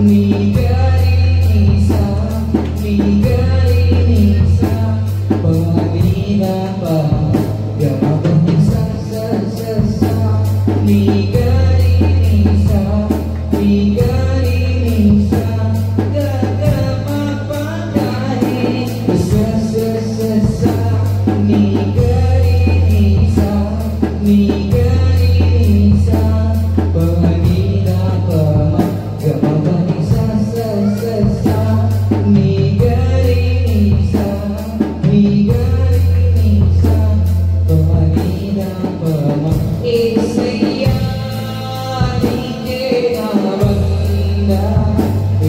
me.